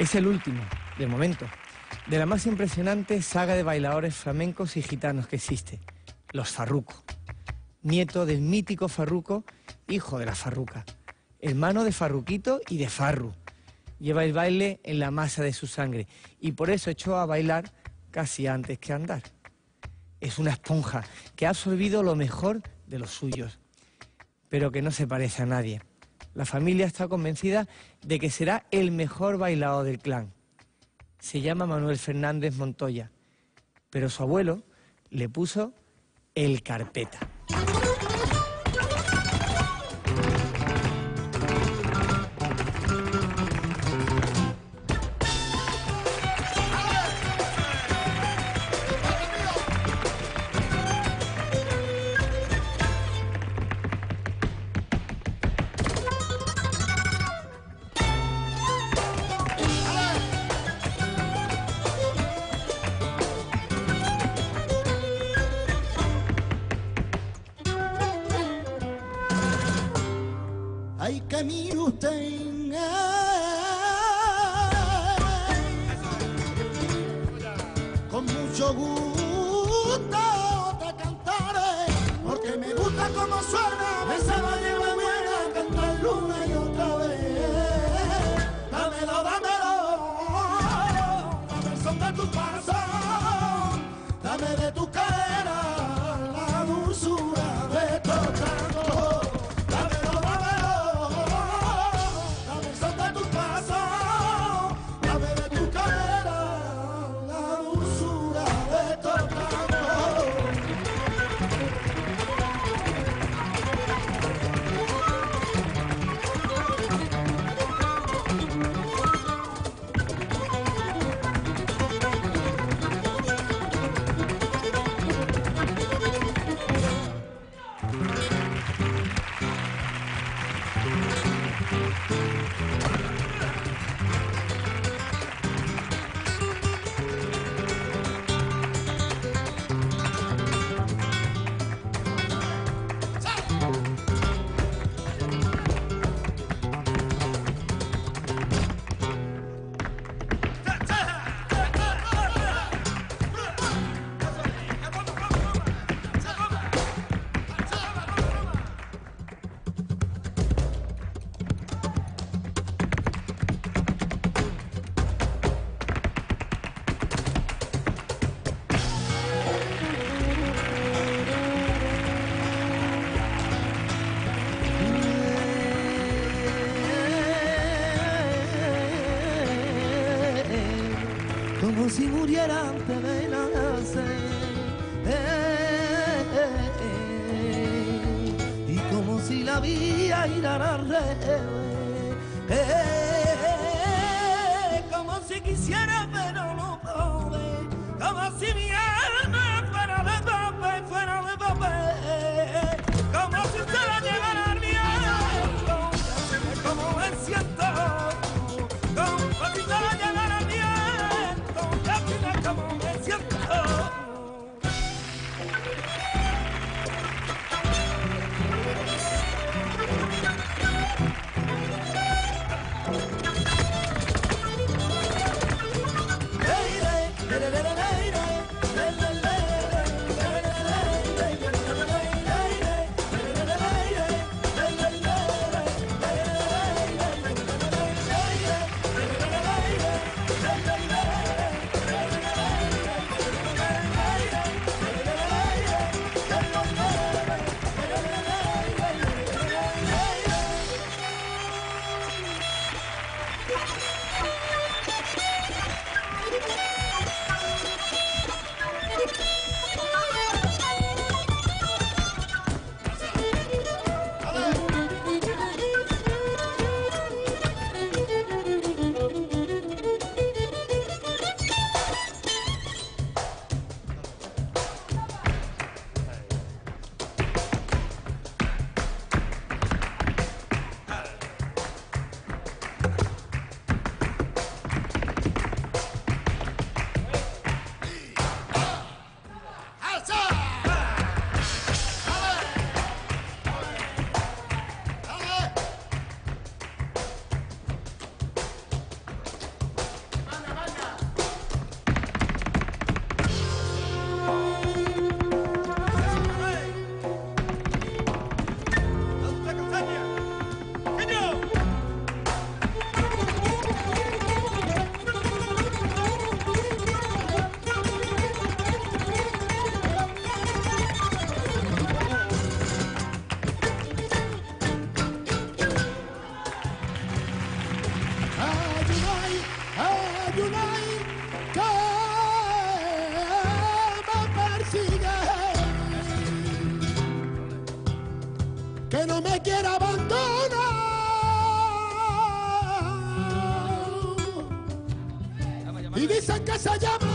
Es el último, de momento, de la más impresionante saga de bailadores flamencos y gitanos que existe, los Farruco. Nieto del mítico Farruco, hijo de la Farruca, hermano de Farruquito y de Farru. Lleva el baile en la masa de su sangre y por eso echó a bailar casi antes que andar. Es una esponja que ha absorbido lo mejor de los suyos, pero que no se parece a nadie. La familia está convencida de que será el mejor bailado del clan. Se llama Manuel Fernández Montoya, pero su abuelo le puso el carpeta. Mire usted. Con mucho gusto te cantaré, porque me gusta como suena. Esa mañana buena cantarlo una y otra vez. Dámelo, dámelo, dame el son de tu corazón, dame de tu cadera como si muriera antes de nacer. Eh, eh, eh, y como si la vida irá al revés. Eh, como si quisiera pero no puede. Como si mi que no me quiera abandonar. Y dicen que se llama.